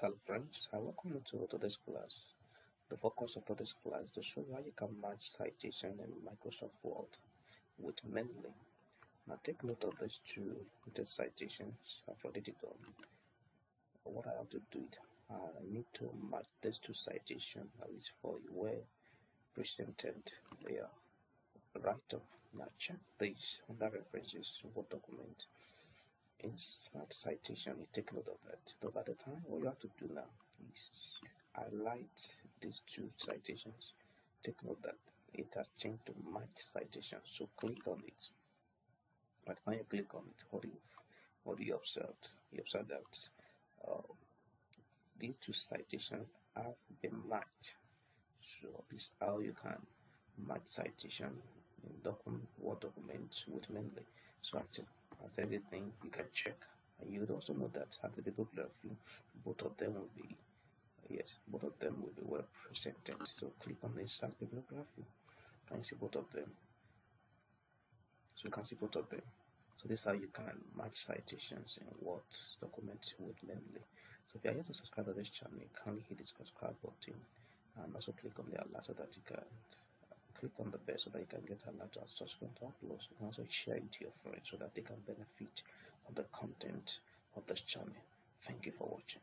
Hello friends, I welcome you to today's class. The focus of today's class is to show you how you can match citation in Microsoft Word with Mendeley. Now take note of these two the citations I've already done. What I have to do it, uh, I need to match these two citations at least for you where presented they are right up. Now check this under references Word document insert citation you take note of that. So by the time what you have to do now is highlight these two citations take note that it has changed to match citation. So click on it. The time you click on it what do you what do you observe you observe that uh, these two citations have been matched. So this is how you can match citation in document word document with Mendeley so actually at everything you can check. And you would also know that at the bibliography both of them will be yes both of them will be well presented. So click on the insert bibliography. And see both of them. So you can see both of them. So this is how you can match citations in Word documents with Mendeley so if you are here to subscribe to this channel you kindly hit the subscribe button and also click on the alert so that you can click on the bell so that you can get alert as such going to upload. You can also share it to your friends so that they can benefit from the content of this channel. Thank you for watching.